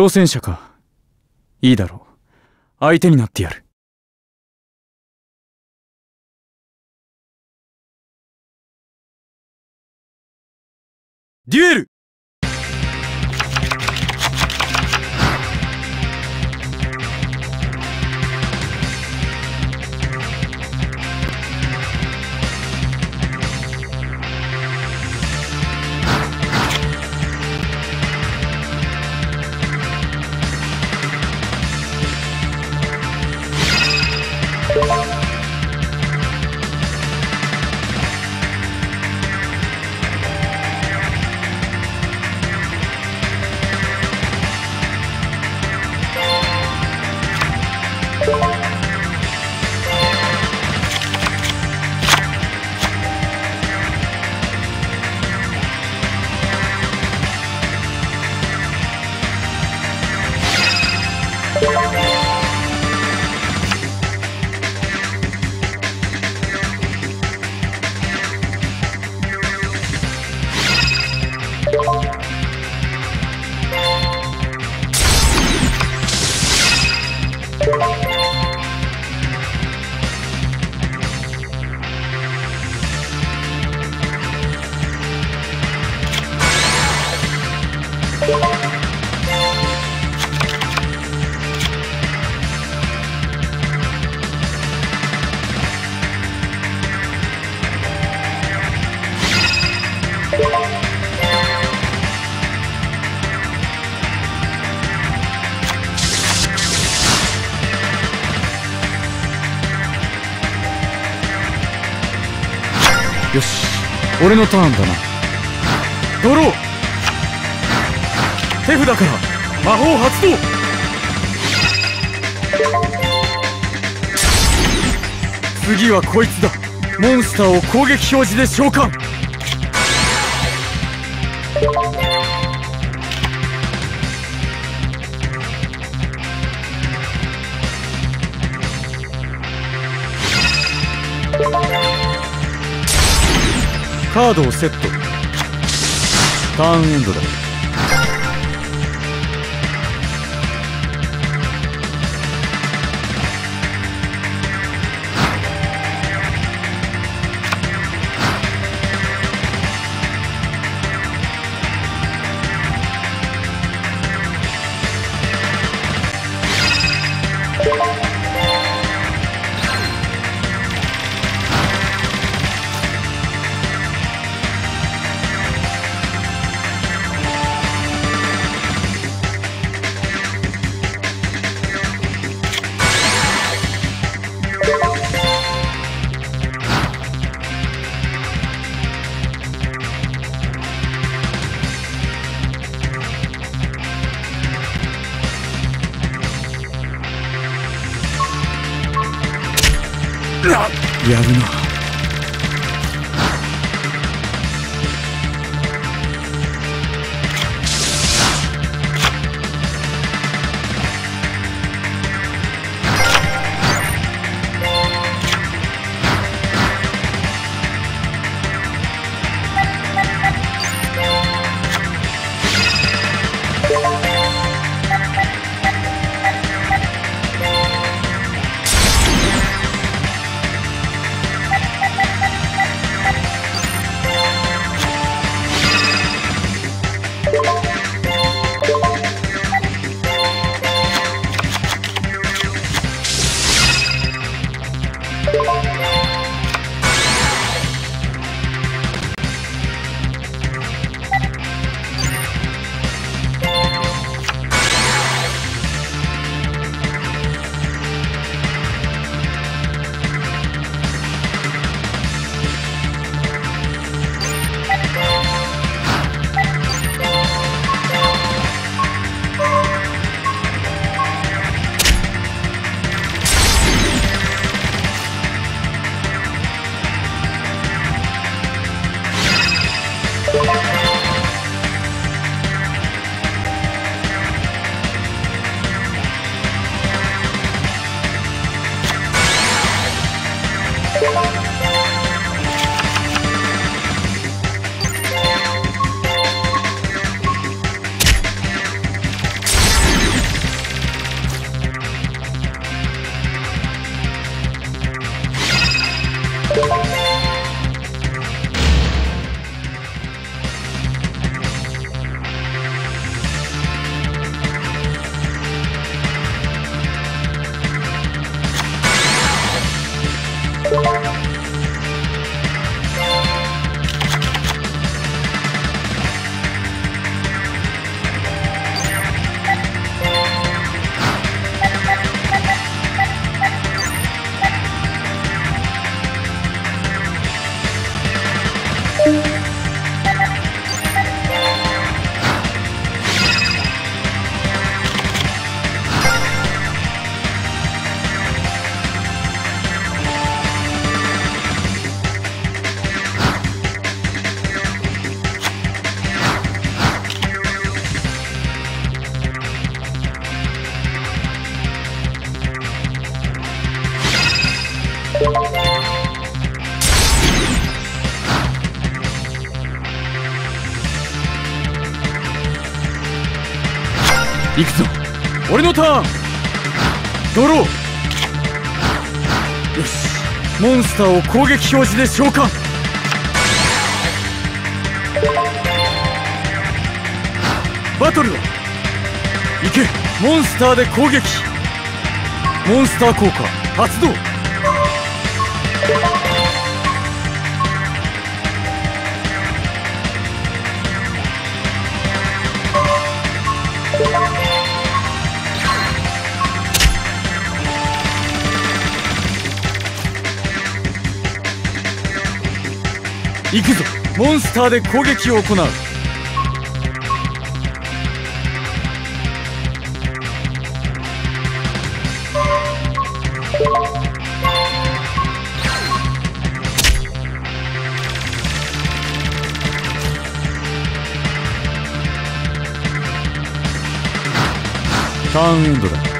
挑戦者か。いいだろう。相手になってやる。デュエル俺のターンだな。ドロー。手札から。魔法発動。次はこいつだ。モンスターを攻撃表示で召喚。カードをセット。ターンエンドだ。やるな。ターン。ドロー。よし。モンスターを攻撃表示で召喚バトルは行け。モンスターで攻撃。モンスター効果発動。行くぞ。モンスターで攻撃を行う。ターンエンドだ。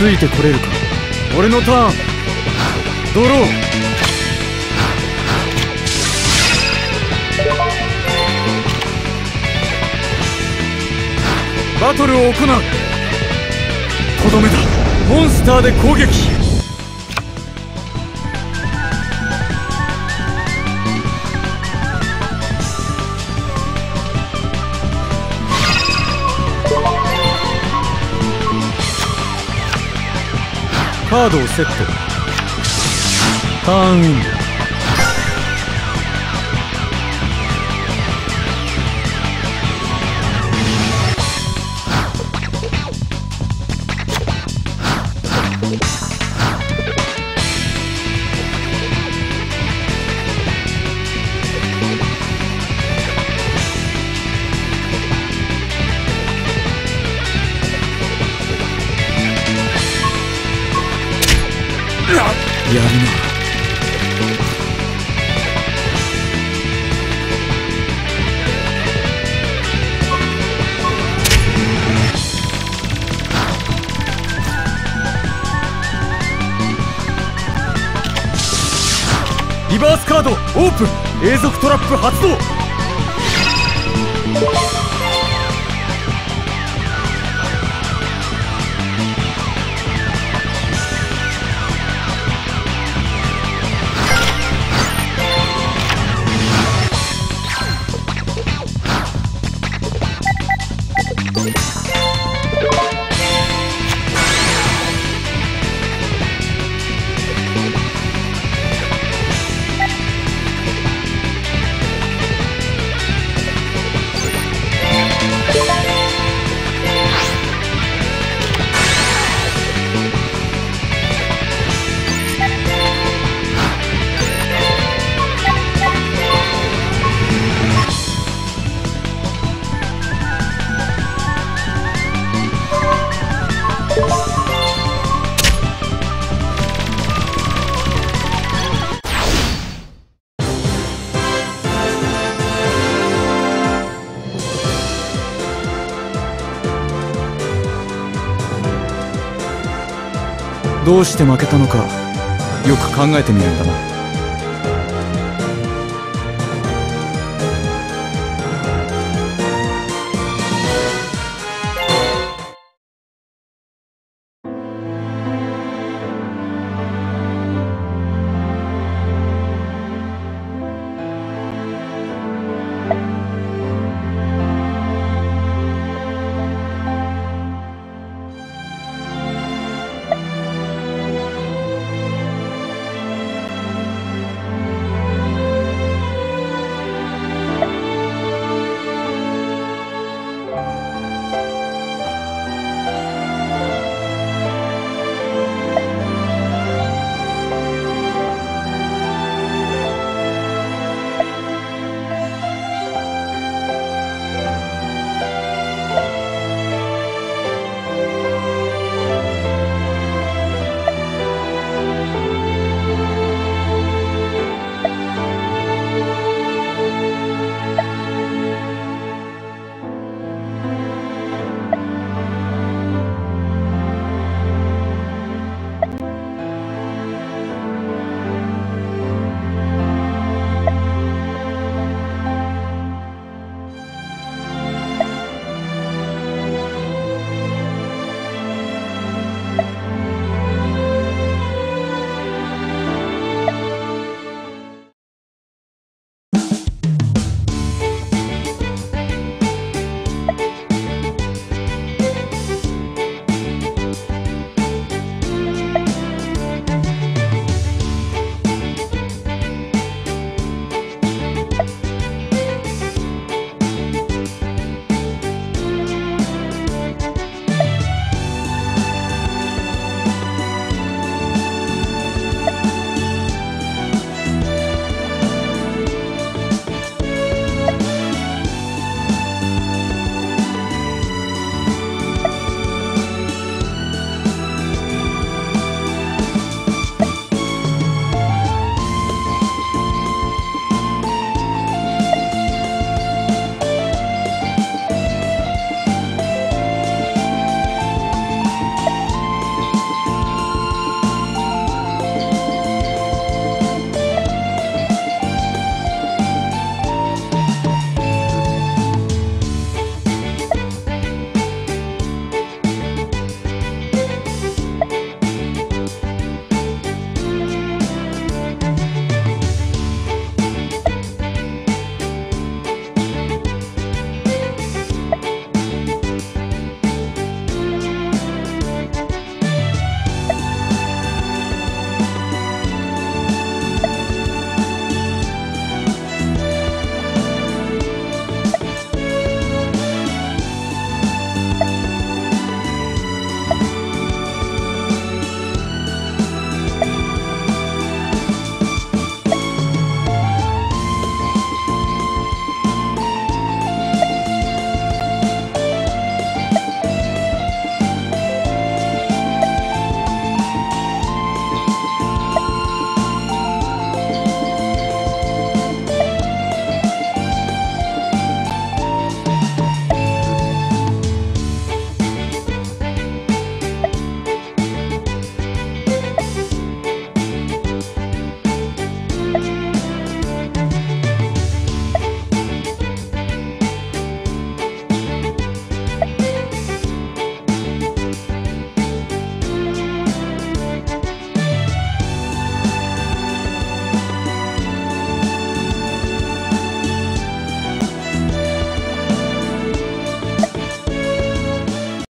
ついてこれるか。俺のターン。ドロー。バトルを行う。とどめだモンスターで攻撃。カードをセット。ターンウィン。ドリバースカードオープン。永続トラップ発動。どうして負けたのかよく考えてみるんだな。